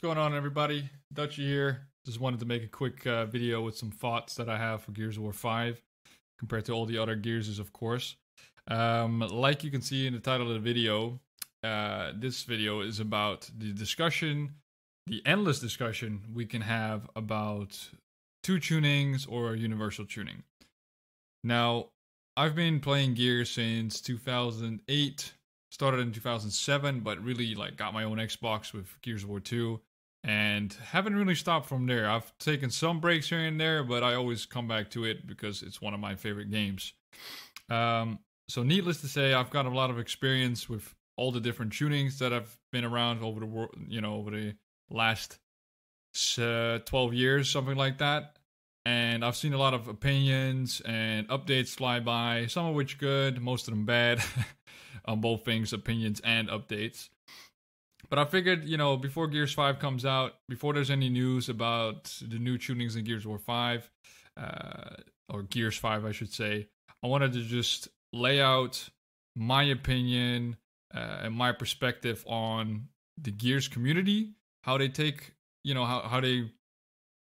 What's going on, everybody? Dutchy here. Just wanted to make a quick uh, video with some thoughts that I have for Gears of War 5 compared to all the other Gears, of course. Um, like you can see in the title of the video, uh, this video is about the discussion, the endless discussion we can have about two tunings or universal tuning. Now, I've been playing Gears since 2008 started in 2007 but really like got my own xbox with gears of war 2 and haven't really stopped from there i've taken some breaks here and there but i always come back to it because it's one of my favorite games um, so needless to say i've got a lot of experience with all the different tunings that I've been around over the world you know over the last uh, 12 years something like that and I've seen a lot of opinions and updates fly by, some of which good, most of them bad. on both things, opinions and updates. But I figured, you know, before Gears 5 comes out, before there's any news about the new tunings in Gears War 5, uh, or Gears 5, I should say, I wanted to just lay out my opinion uh, and my perspective on the Gears community, how they take, you know, how, how they,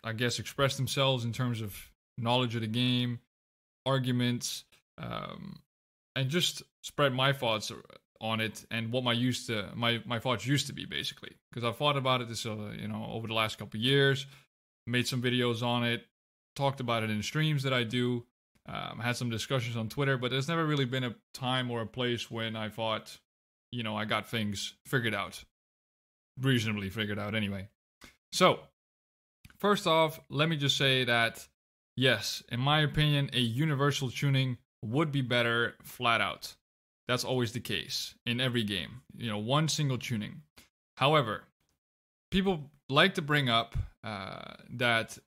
I guess, express themselves in terms of knowledge of the game, arguments, um, and just spread my thoughts on it and what my used to my my thoughts used to be basically because I thought about it this uh, you know over the last couple years, made some videos on it, talked about it in streams that I do, um, had some discussions on Twitter, but there's never really been a time or a place when I thought, you know, I got things figured out, reasonably figured out anyway. So, first off, let me just say that yes, in my opinion, a universal tuning would be better flat out. That's always the case in every game. You know, one single tuning. However, people like to bring up uh, that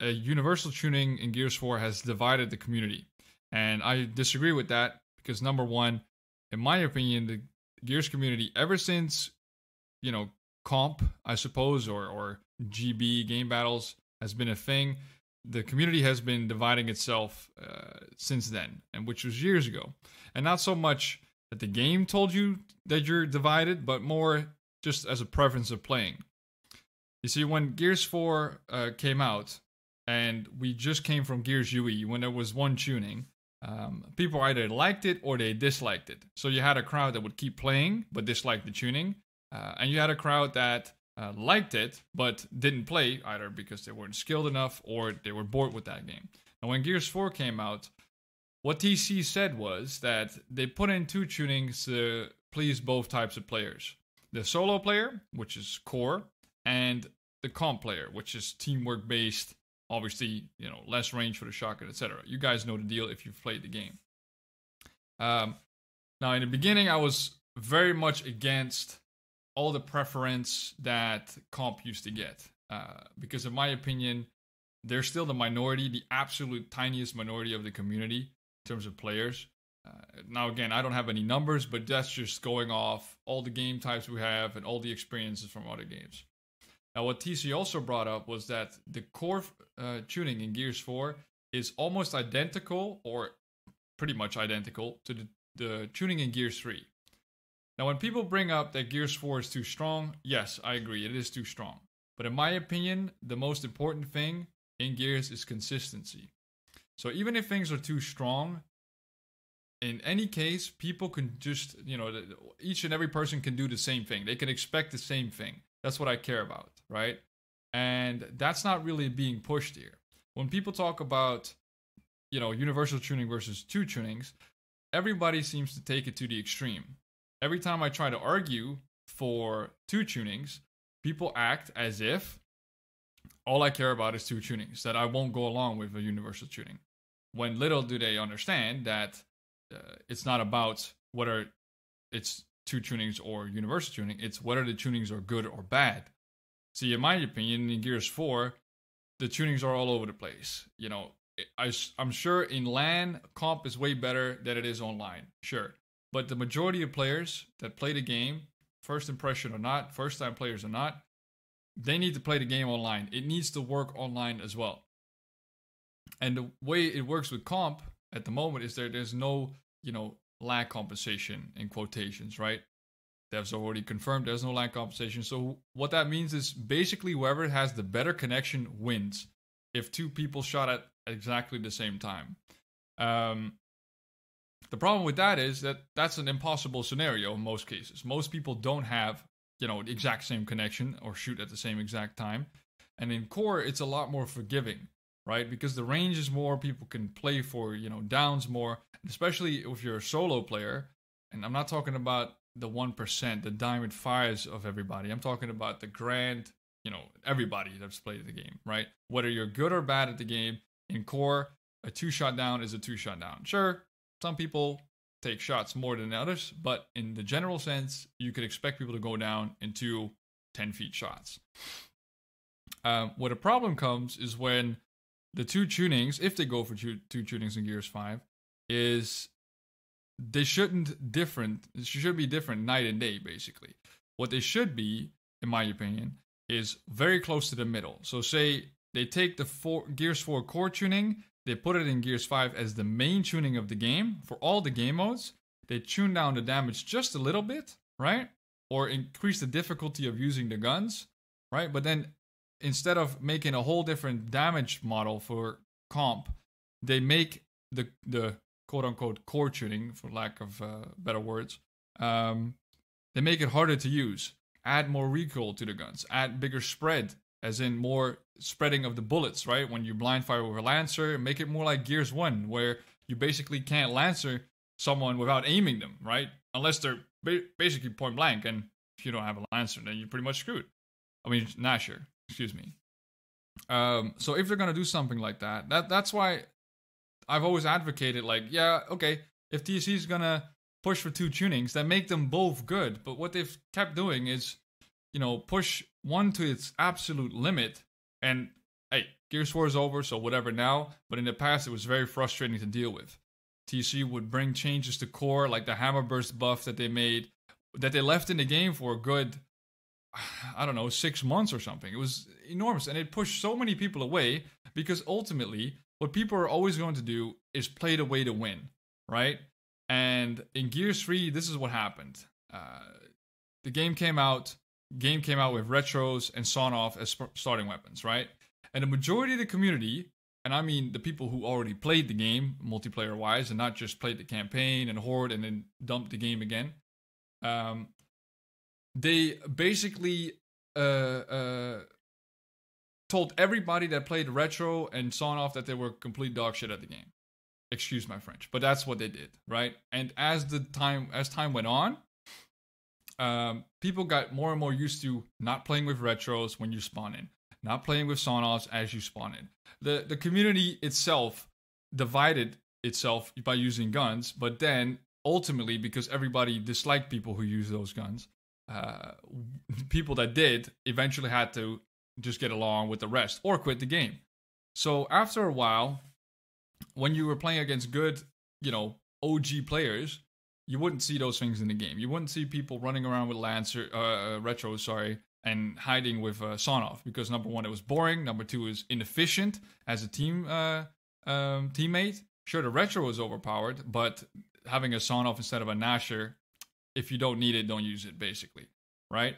a universal tuning in Gears 4 has divided the community. And I disagree with that because, number one, in my opinion, the Gears community, ever since, you know, comp, I suppose, or, or GB game battles has been a thing, the community has been dividing itself uh, since then, and which was years ago. And not so much that the game told you that you're divided, but more just as a preference of playing. You see, when Gears 4 uh, came out, and we just came from Gears UE, when there was one tuning, um, people either liked it or they disliked it. So you had a crowd that would keep playing but disliked the tuning, uh, and you had a crowd that uh, liked it but didn't play either because they weren't skilled enough or they were bored with that game. And when Gears 4 came out, what TC said was that they put in two tunings to please both types of players the solo player, which is core, and the comp player, which is teamwork based, obviously, you know, less range for the shotgun, etc. You guys know the deal if you've played the game. Um, now, in the beginning, I was very much against all the preference that comp used to get. Uh, because in my opinion, they're still the minority, the absolute tiniest minority of the community in terms of players. Uh, now, again, I don't have any numbers, but that's just going off all the game types we have and all the experiences from other games. Now, what TC also brought up was that the core uh, tuning in Gears 4 is almost identical or pretty much identical to the, the tuning in Gears 3. Now, when people bring up that Gears 4 is too strong, yes, I agree, it is too strong. But in my opinion, the most important thing in Gears is consistency. So even if things are too strong, in any case, people can just, you know, each and every person can do the same thing. They can expect the same thing. That's what I care about, right? And that's not really being pushed here. When people talk about, you know, universal tuning versus two tunings, everybody seems to take it to the extreme every time I try to argue for two tunings, people act as if all I care about is two tunings, that I won't go along with a universal tuning. When little do they understand that uh, it's not about whether it's two tunings or universal tuning, it's whether the tunings are good or bad. See, in my opinion, in Gears 4, the tunings are all over the place. You know, I, I'm sure in LAN, comp is way better than it is online. Sure. But the majority of players that play the game, first impression or not, first time players or not, they need to play the game online. It needs to work online as well. And the way it works with comp at the moment is there there's no, you know, lag compensation in quotations, right? Devs already confirmed there's no lag compensation. So what that means is basically whoever has the better connection wins. If two people shot at exactly the same time. Um, the problem with that is that that's an impossible scenario in most cases. Most people don't have, you know, the exact same connection or shoot at the same exact time. And in core, it's a lot more forgiving, right? Because the range is more, people can play for, you know, downs more, especially if you're a solo player. And I'm not talking about the 1%, the diamond fives of everybody. I'm talking about the grand, you know, everybody that's played the game, right? Whether you're good or bad at the game, in core, a two shot down is a two shot down. Sure, some people take shots more than others, but in the general sense, you could expect people to go down into 10 feet shots. Um, the problem comes is when the two tunings, if they go for two, two tunings in Gears 5, is they shouldn't different should be different night and day basically what they should be in my opinion is very close to the middle so say they take the four, gears 4 core tuning they put it in Gears 5 as the main tuning of the game for all the game modes. They tune down the damage just a little bit, right? Or increase the difficulty of using the guns, right? But then instead of making a whole different damage model for comp, they make the the quote unquote core tuning, for lack of uh, better words, um, they make it harder to use. Add more recoil to the guns. Add bigger spread as in more spreading of the bullets, right? When you blind fire with a lancer, make it more like Gears 1, where you basically can't lancer someone without aiming them, right? Unless they're ba- basically point blank, and if you don't have a lancer, then you're pretty much screwed. I mean, Gnasher, excuse me. Um, so if they're gonna do something like that, that that's why I've always advocated, like, yeah, okay, if TSC is gonna push for two tunings, then make them both good. But what they've kept doing is you know, push one to its absolute limit. And hey, Gears 4 is over, so whatever now. But in the past, it was very frustrating to deal with. TC would bring changes to core, like the hammer burst buff that they made, that they left in the game for a good, I don't know, six months or something. It was enormous. And it pushed so many people away because ultimately, what people are always going to do is play the way to win, right? And in Gears 3, this is what happened. Uh, the game came out, game came out with retros and sawn off as starting weapons, right? And the majority of the community, and I mean the people who already played the game multiplayer wise and not just played the campaign and horde and then dumped the game again, um, they basically uh, uh, told everybody that played retro and sawn off that they were complete dog shit at the game. Excuse my French, but that's what they did, right? And as the time as time went on, um, people got more and more used to not playing with retros when you spawn in, not playing with sawn-offs as you spawn in. The the community itself divided itself by using guns, but then ultimately because everybody disliked people who use those guns, uh, people that did eventually had to just get along with the rest or quit the game. So after a while, when you were playing against good, you know, OG players, you wouldn't see those things in the game. You wouldn't see people running around with Lancer, uh, uh retro, sorry, and hiding with uh, off because number one, it was boring. Number two, is inefficient as a team uh, um, teammate. Sure, the retro was overpowered, but having a sawn off instead of a Gnasher, if you don't need it, don't use it, basically, right?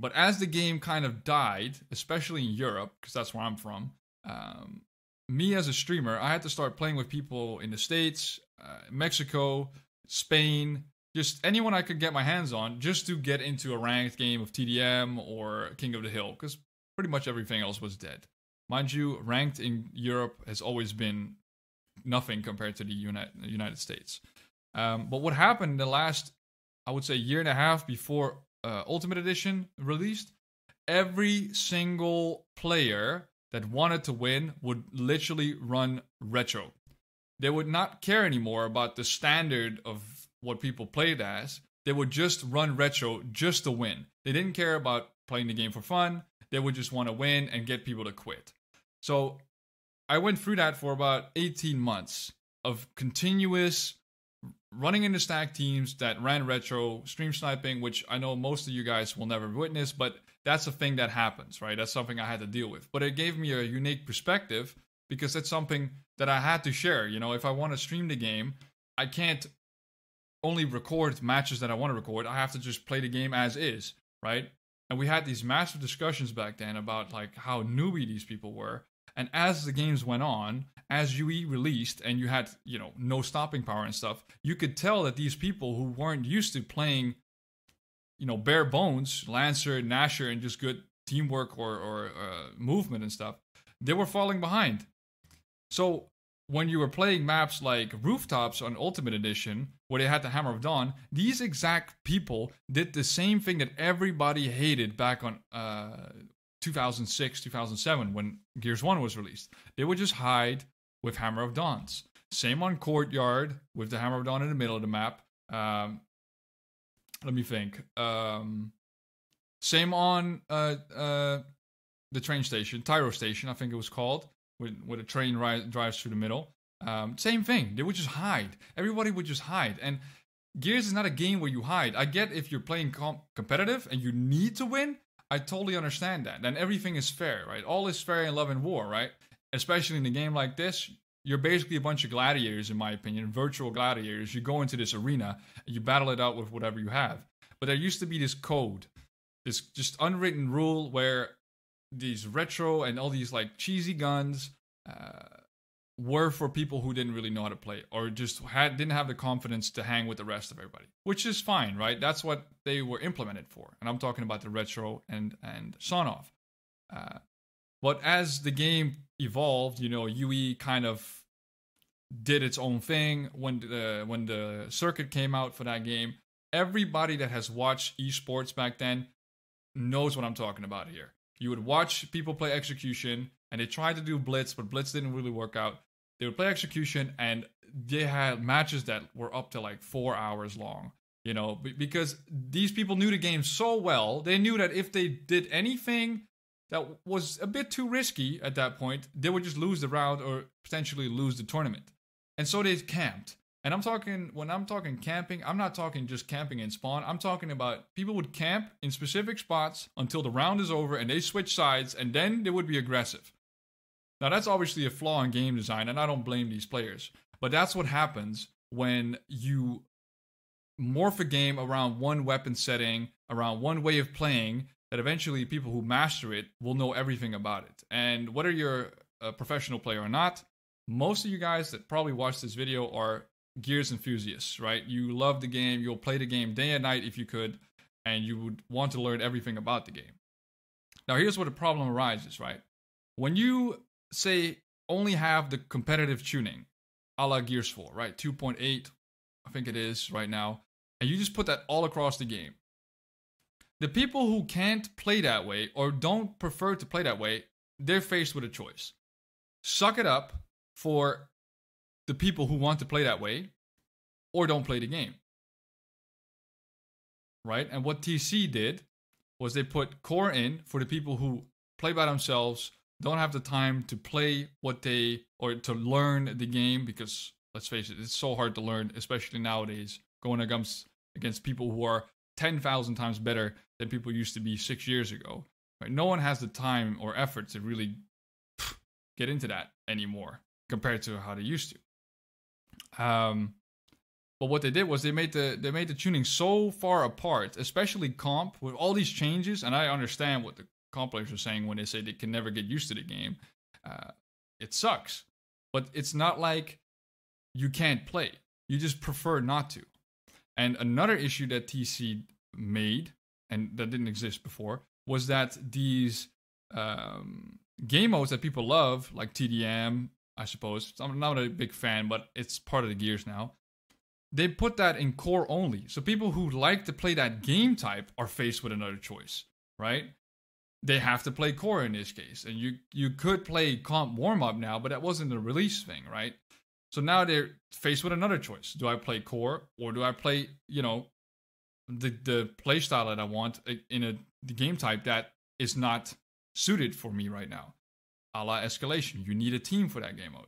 But as the game kind of died, especially in Europe, because that's where I'm from, um, me as a streamer, I had to start playing with people in the States, uh, Mexico, Spain, just anyone I could get my hands on just to get into a ranked game of TDM or King of the Hill, because pretty much everything else was dead. Mind you, ranked in Europe has always been nothing compared to the United States. Um, but what happened in the last, I would say, year and a half before uh, Ultimate Edition released, every single player that wanted to win would literally run retro they would not care anymore about the standard of what people played as. They would just run retro just to win. They didn't care about playing the game for fun. They would just want to win and get people to quit. So I went through that for about 18 months of continuous running into stack teams that ran retro, stream sniping, which I know most of you guys will never witness, but that's a thing that happens, right? That's something I had to deal with. But it gave me a unique perspective because that's something that I had to share. You know, if I want to stream the game, I can't only record matches that I want to record. I have to just play the game as is, right? And we had these massive discussions back then about like how newbie these people were. And as the games went on, as UE released and you had, you know, no stopping power and stuff, you could tell that these people who weren't used to playing, you know, bare bones, Lancer, Gnasher, and just good teamwork or, or uh, movement and stuff, they were falling behind. So when you were playing maps like rooftops on Ultimate Edition, where they had the Hammer of Dawn, these exact people did the same thing that everybody hated back on uh, 2006, 2007 when Gears 1 was released. They would just hide with Hammer of Dawns. Same on Courtyard with the Hammer of Dawn in the middle of the map. Um, let me think. Um, same on uh, uh, the train station, Tyro Station, I think it was called, with, with a train ri- drives through the middle. Um, same thing. They would just hide. Everybody would just hide. And Gears is not a game where you hide. I get if you're playing competitive and you need to win. I totally understand that. Then everything is fair, right? All is fair in love and war, right? Especially in a game like this, you're basically a bunch of gladiators, in my opinion, virtual gladiators. You go into this arena and you battle it out with whatever you have. But there used to be this code, this just unwritten rule where these retro and all these like cheesy guns uh, were for people who didn't really know how to play or just had didn't have the confidence to hang with the rest of everybody, which is fine, right? That's what they were implemented for, and I'm talking about the retro and and sawn off. Uh, but as the game evolved, you know, UE kind of did its own thing when the when the circuit came out for that game. Everybody that has watched esports back then knows what I'm talking about here. You would watch people play execution, and they tried to do blitz, but blitz didn't really work out. They would play execution, and they had matches that were up to like four hours long. You know, because these people knew the game so well, they knew that if they did anything that was a bit too risky at that point, they would just lose the round or potentially lose the tournament. And so they camped. And I'm talking, when I'm talking camping, I'm not talking just camping in spawn. I'm talking about people would camp in specific spots until the round is over and they switch sides and then they would be aggressive. Now, that's obviously a flaw in game design, and I don't blame these players. But that's what happens when you morph a game around one weapon setting, around one way of playing, that eventually people who master it will know everything about it. And whether you're a professional player or not, most of you guys that probably watch this video are Gears enthusiasts, right? You love the game, you'll play the game day and night if you could, and you would want to learn everything about the game. Now, here's where the problem arises, right? When you say only have the competitive tuning, a la Gears 4, right? 2.8, I think it is right now, and you just put that all across the game. The people who can't play that way or don't prefer to play that way, they're faced with a choice. Suck it up for the people who want to play that way or don't play the game. Right? And what TC did was they put core in for the people who play by themselves, don't have the time to play what they or to learn the game because let's face it, it's so hard to learn, especially nowadays, going against against people who are 10,000 times better than people used to be 6 years ago. Right? No one has the time or effort to really get into that anymore compared to how they used to. Um, but what they did was they made the they made the tuning so far apart, especially comp with all these changes. And I understand what the comp players are saying when they say they can never get used to the game. Uh, it sucks, but it's not like you can't play. You just prefer not to. And another issue that TC made and that didn't exist before was that these um, game modes that people love, like TDM, I suppose. I'm not a big fan, but it's part of the Gears now. They put that in core only. So people who like to play that game type are faced with another choice, right? They have to play core in this case. And you you could play comp warm up now, but that wasn't a release thing, right? So now they're faced with another choice. Do I play core or do I play, you know, the the play style that I want in a the game type that is not suited for me right now? A la escalation. You need a team for that game mode.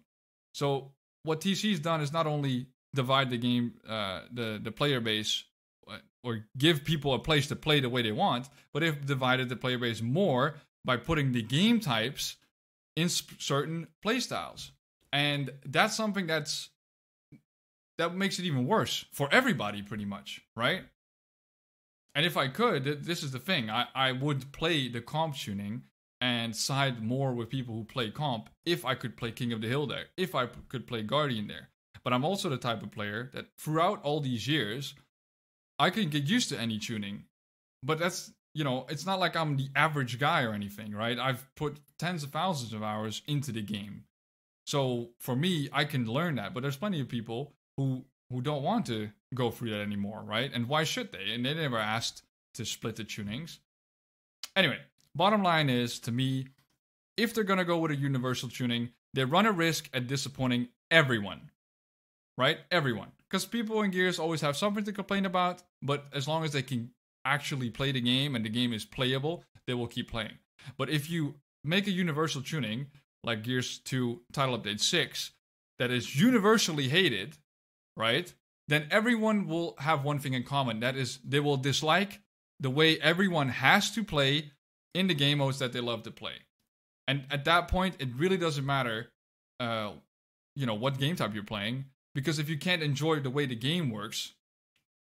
So what TC's done is not only divide the game, uh, the the player base, uh, or give people a place to play the way they want, but they've divided the player base more by putting the game types in certain play styles, and that's something that's that makes it even worse for everybody, pretty much, right? And if I could, this is the thing, I, I would play the comp tuning and side more with people who play comp if I could play King of the Hill there, if I could play Guardian there. But I'm also the type of player that throughout all these years, I can get used to any tuning. But that's, you know, it's not like I'm the average guy or anything, right? I've put tens of thousands of hours into the game. So for me, I can learn that. But there's plenty of people who who don't want to go through that anymore, right? And why should they? And they never asked to split the tunings. Anyway, bottom line is to me, if they're gonna go with a universal tuning, they run a risk at disappointing everyone. Right? Everyone. Because people in Gears always have something to complain about, but as long as they can actually play the game and the game is playable, they will keep playing. But if you make a universal tuning, like Gears 2 Title Update 6, that is universally hated, right? Then everyone will have one thing in common. That is, they will dislike the way everyone has to play in the game modes that they love to play. And at that point, it really doesn't matter, uh, you know, what game type you're playing, because if you can't enjoy the way the game works,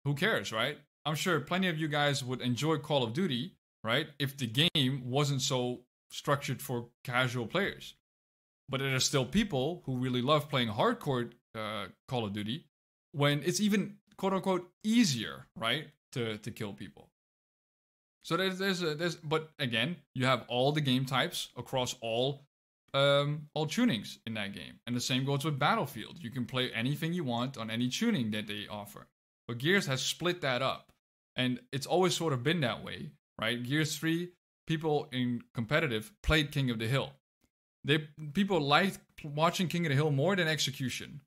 who cares, right? I'm sure plenty of you guys would enjoy Call of Duty, right? If the game wasn't so structured for casual players. But there are still people who really love playing hardcore uh, Call of Duty when it's even quote unquote easier, right, to to kill people. So there's there's a, there's but again, you have all the game types across all um all tunings in that game. And the same goes with Battlefield. You can play anything you want on any tuning that they offer. But Gears has split that up. And it's always sort of been that way, right? Gears 3 people in competitive played King of the Hill. They people liked watching King of the Hill more than execution.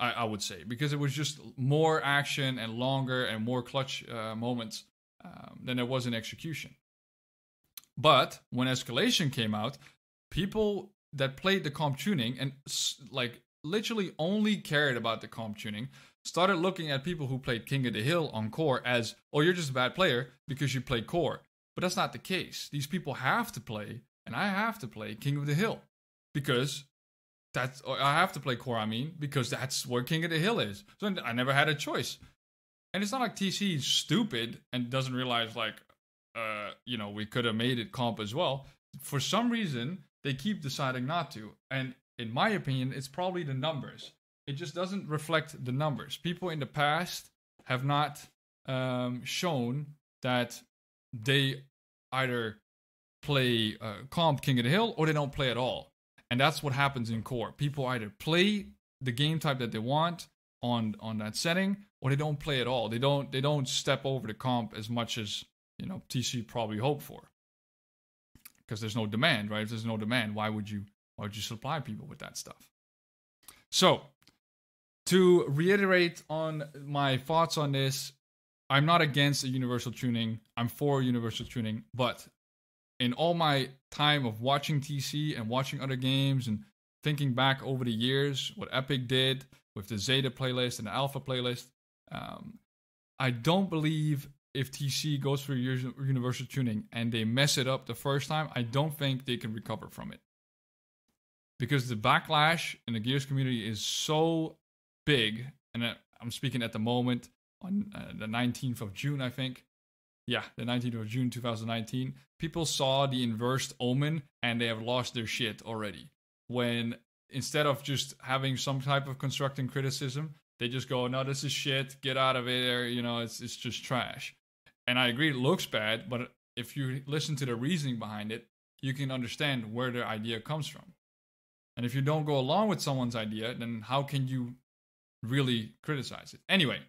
I, I would say because it was just more action and longer and more clutch uh, moments um, than there was in execution. But when escalation came out, people that played the comp tuning and like literally only cared about the comp tuning started looking at people who played King of the Hill on core as, oh, you're just a bad player because you play core. But that's not the case. These people have to play, and I have to play King of the Hill because that's I have to play core. I mean, because that's where King of the Hill is. So I never had a choice. And it's not like TC is stupid and doesn't realize like, uh, you know, we could have made it comp as well. For some reason, they keep deciding not to. And in my opinion, it's probably the numbers. It just doesn't reflect the numbers. People in the past have not um, shown that they either play uh, comp King of the Hill or they don't play at all. And that's what happens in core. People either play the game type that they want on on that setting or they don't play at all. They don't they don't step over the comp as much as, you know, TC probably hoped for. Because there's no demand, right? If there's no demand, why would you why would you supply people with that stuff? So, to reiterate on my thoughts on this, I'm not against a universal tuning. I'm for universal tuning, but in all my time of watching TC and watching other games and thinking back over the years, what Epic did with the Zeta playlist and the Alpha playlist, um, I don't believe if TC goes for universal tuning and they mess it up the first time, I don't think they can recover from it. Because the backlash in the Gears community is so big, and I'm speaking at the moment on uh, the 19th of June, I think yeah, the 19th of June 2019, people saw the inversed omen and they have lost their shit already. When instead of just having some type of constructing criticism, they just go, "No, this is shit. Get out of it. You know, it's it's just trash." And I agree, it looks bad, but if you listen to the reasoning behind it, you can understand where their idea comes from. And if you don't go along with someone's idea, then how can you really criticize it? Anyway,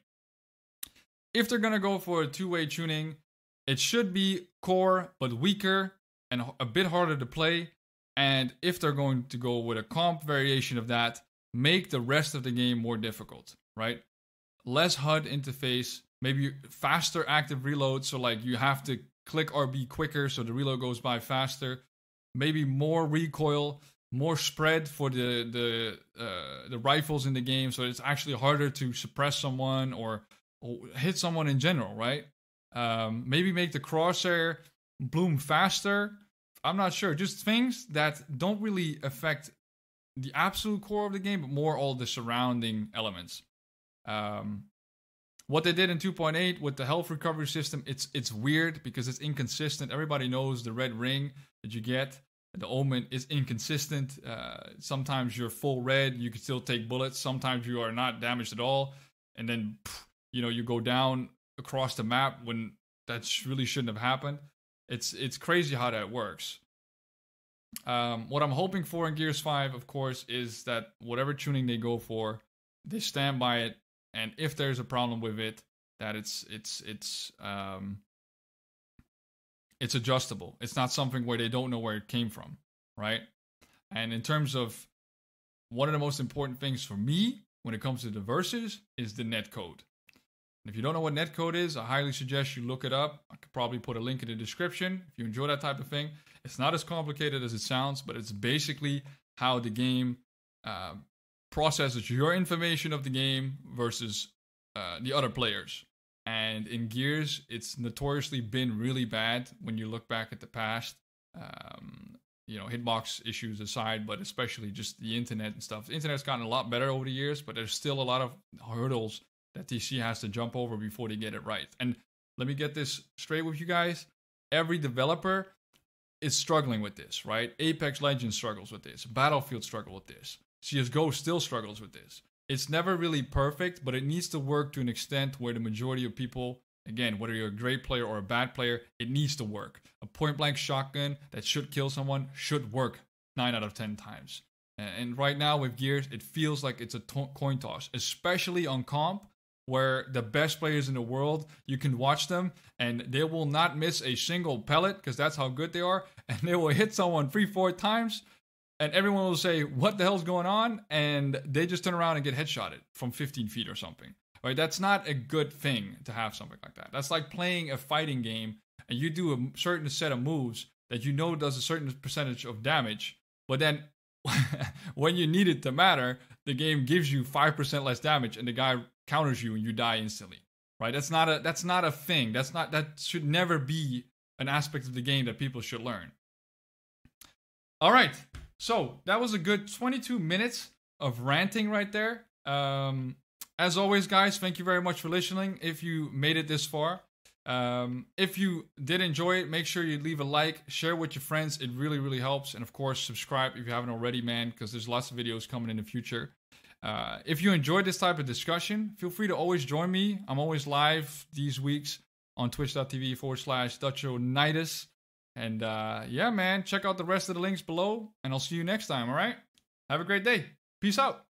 if they're gonna go for a two-way tuning, it should be core, but weaker and a bit harder to play. And if they're going to go with a comp variation of that, make the rest of the game more difficult, right? Less HUD interface, maybe faster active reload. So, like, you have to click RB quicker so the reload goes by faster. Maybe more recoil, more spread for the the uh, the rifles in the game, so it's actually harder to suppress someone or, or hit someone in general, right? Um, maybe make the crosshair bloom faster. I'm not sure. Just things that don't really affect the absolute core of the game, but more all the surrounding elements. Um, what they did in 2.8 with the health recovery system, it's it's weird because it's inconsistent. Everybody knows the red ring that you get. The omen is inconsistent. Uh, sometimes you're full red, you can still take bullets. Sometimes you are not damaged at all, and then you know you go down across the map when that really shouldn't have happened. It's it's crazy how that works. Um, what I'm hoping for in Gears 5, of course, is that whatever tuning they go for, they stand by it, and if there's a problem with it, that it's it's it's um, it's adjustable. It's not something where they don't know where it came from, right? And in terms of one of the most important things for me when it comes to the verses is the net code. And if you don't know what netcode is, I highly suggest you look it up. I could probably put a link in the description if you enjoy that type of thing. It's not as complicated as it sounds, but it's basically how the game uh, processes your information of the game versus uh, the other players. And in Gears, it's notoriously been really bad when you look back at the past. Um, you know, hitbox issues aside, but especially just the internet and stuff. The internet's gotten a lot better over the years, but there's still a lot of hurdles that TC has to jump over before they get it right. And let me get this straight with you guys. Every developer is struggling with this, right? Apex Legends struggles with this. Battlefield struggles with this. CSGO still struggles with this. It's never really perfect, but it needs to work to an extent where the majority of people, again, whether you're a great player or a bad player, it needs to work. A point blank shotgun that should kill someone should work 9 out of 10 times. And right now with Gears, it feels like it's a to- coin toss, especially on comp where the best players in the world, you can watch them and they will not miss a single pellet because that's how good they are. And they will hit someone three, four times and everyone will say, What the hell's going on? And they just turn around and get headshotted from 15 feet or something. Right? That's not a good thing to have something like that. That's like playing a fighting game and you do a certain set of moves that you know does a certain percentage of damage, but then when you need it to matter, the game gives you 5% less damage and the guy counters you and you die instantly. Right? That's not a that's not a thing. That's not that should never be an aspect of the game that people should learn. All right. So, that was a good 22 minutes of ranting right there. Um as always guys, thank you very much for listening if you made it this far. Um, if you did enjoy it, make sure you leave a like, share with your friends. It really, really helps. And of course, subscribe if you haven't already, man, because there's lots of videos coming in the future. Uh, if you enjoyed this type of discussion, feel free to always join me. I'm always live these weeks on twitch.tv forward slash Dutchonidas. And uh, yeah, man, check out the rest of the links below, and I'll see you next time, all right? Have a great day. Peace out.